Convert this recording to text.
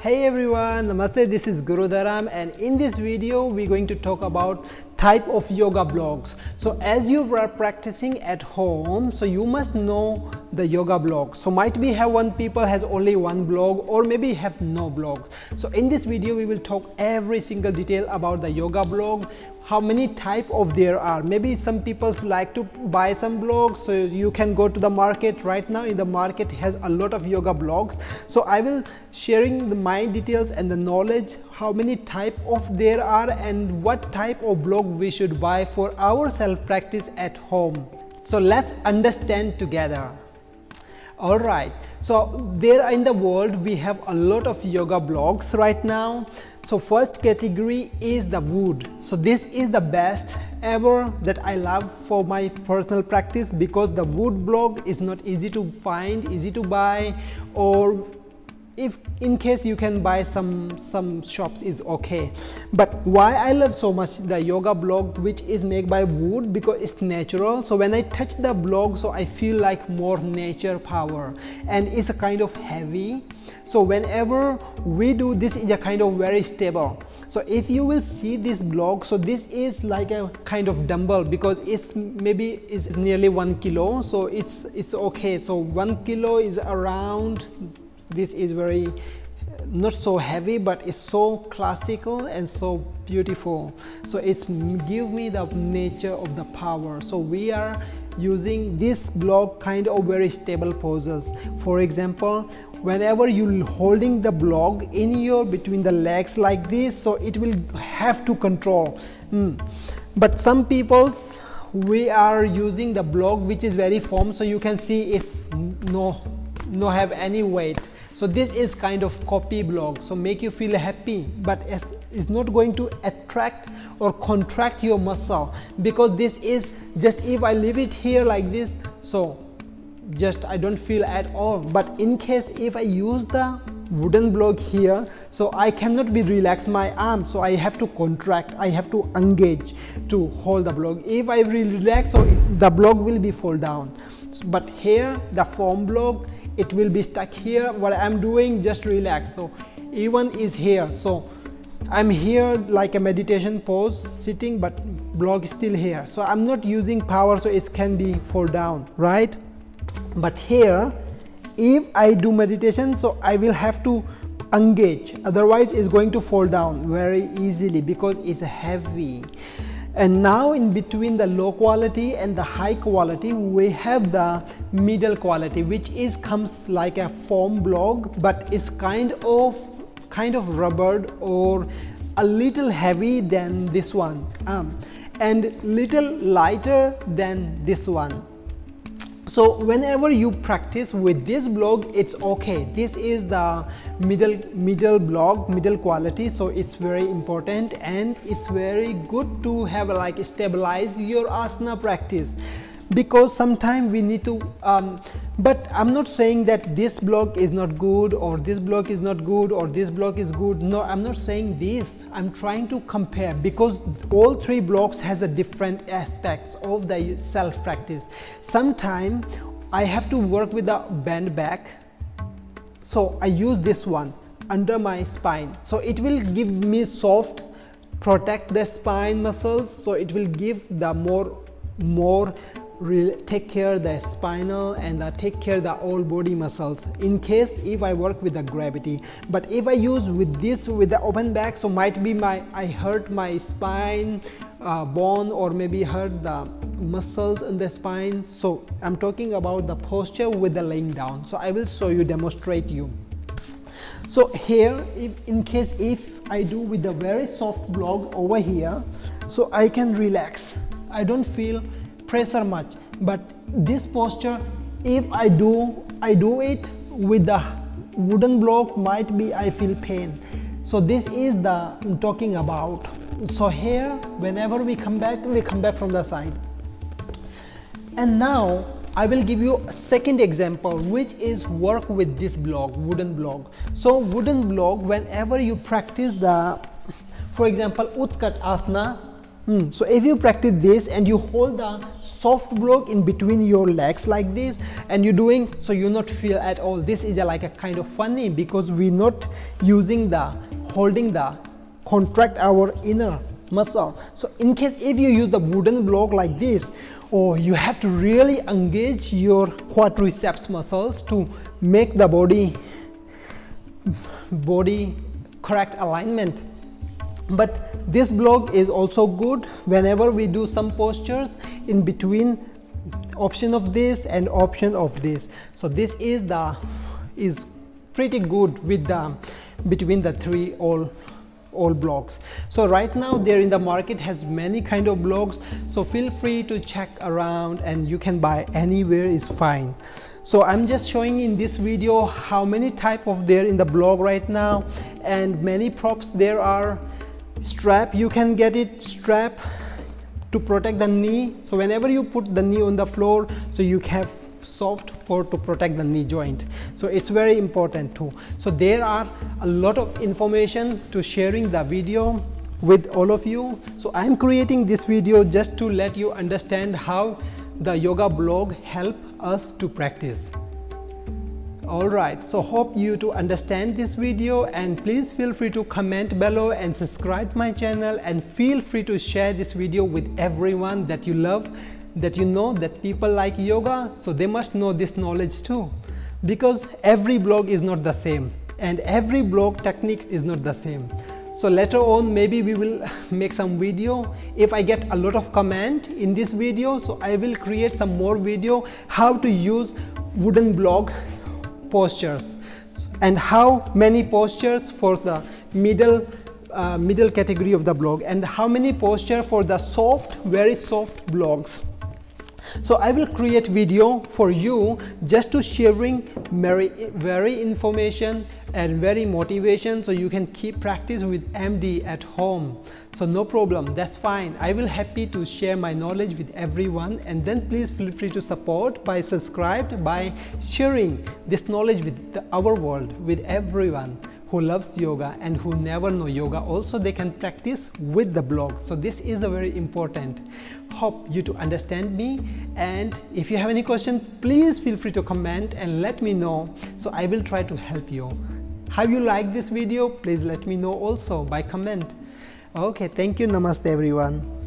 Hey everyone, Namaste, this is Guru Dharm and in this video we're going to talk about type of yoga blocks. So as you are practicing at home, so you must know the yoga block. So might be have one people has only one block or maybe have no block. So in this video we will talk every single detail about the yoga block, how many type of there are maybe some people like to buy some blocks so you can go to the market right now in the market has a lot of yoga blocks so i will sharing the my details and the knowledge how many type of there are and what type of block we should buy for our self practice at home. So let's understand together. All right. So there in the world we have a lot of yoga blocks right now. So first category is the wood. So this is the best ever that i love for my personal practice because the wood block is not easy to find easy to buy or if in case you can buy some some shops is okay. But why i love so much the yoga block which is made by wood because it's natural. So when i touch the block so i feel like more nature power. And it's a kind of heavy. So whenever we do this is a kind of very stable. So if you will see this block so this is like a kind of dumbbell because it's maybe is nearly one kilo. So it's it's okay. So one kilo is around this is very not so heavy but it's so classical and so beautiful. So it's give me the nature of the power. So we are using this block kind of very stable poses. For example whenever you holding the block in your between the legs like this so it will have to control. Mm. but some people's we are using the block which is very firm so you can see it's no no have any weight so this is kind of copy block. So make you feel happy but it's not going to attract or contract your muscle because this is just if i leave it here like this so just i don't feel at all. But in case if i use the wooden block here so i cannot be relax my arm. So i have to contract i have to engage to hold the block. If i relax so the block will be fall down. But here the foam block it will be stuck here. What i'm doing just relax. So even is here. So i'm here like a meditation pose sitting but block is still here. So i'm not using power so it can be fall down right? But here if i do meditation so i will have to engage. Otherwise it's going to fall down very easily because it's heavy and now in between the low quality and the high quality we have the middle quality which is comes like a foam block but is kind of kind of rubbered or a little heavy than this one. Um, and little lighter than this one so whenever you practice with this block it's okay. This is the middle middle block middle quality so it's very important and it's very good to have like stabilize your asana practice because sometimes we need to um, but i'm not saying that this block is not good or this block is not good or this block is good. No i'm not saying this. I'm trying to compare because all three blocks has a different aspects of the self practice sometimes i have to work with the bend back. So i use this one under my spine. So it will give me soft protect the spine muscles. So it will give the more more take care the spinal and uh, take care the all body muscles in case if I work with the gravity. But if I use with this with the open back so might be my I hurt my spine uh, bone or maybe hurt the muscles in the spine. So I'm talking about the posture with the laying down. So I will show you demonstrate you. So here if in case if I do with a very soft block over here so I can relax. I don't feel pressure much. But this posture if I do I do it with the wooden block might be I feel pain. So this is the I'm talking about. So here whenever we come back we come back from the side. And now I will give you a second example which is work with this block wooden block. So wooden block whenever you practice the for example Utkat Asana Mm, so if you practice this and you hold the soft block in between your legs like this and you're doing so you not feel at all. This is a, like a kind of funny because we're not using the holding the contract our inner muscle. So in case if you use the wooden block like this or you have to really engage your quadriceps muscles to make the body body correct alignment but this block is also good whenever we do some postures in between option of this and option of this. So this is the is pretty good with the between the three all all blocks so right now there in the market has many kind of blocks so feel free to check around and you can buy anywhere is fine. So i'm just showing in this video how many type of there in the block right now and many props there are strap you can get it strap to protect the knee. So whenever you put the knee on the floor so you have soft for to protect the knee joint. So it's very important too. So there are a lot of information to sharing the video with all of you. So i'm creating this video just to let you understand how the yoga block help us to practice Alright, so hope you to understand this video and please feel free to comment below and subscribe my channel and feel free to share this video with everyone that you love, that you know that people like yoga, so they must know this knowledge too. Because every block is not the same and every block technique is not the same. So later on maybe we will make some video. If I get a lot of comment in this video, so I will create some more video how to use wooden block postures and how many postures for the middle uh, middle category of the block and how many posture for the soft very soft blocks so i will create video for you just to sharing very very information and very motivation so you can keep practice with md at home. So no problem. That's fine. I will happy to share my knowledge with everyone. And then please feel free to support by subscribed by sharing this knowledge with the, our world with everyone who loves yoga and who never know yoga also they can practice with the block. So this is a very important. Hope you to understand me. And if you have any question please feel free to comment and let me know. So i will try to help you. How you like this video. Please let me know also by comment. Okay thank you. Namaste everyone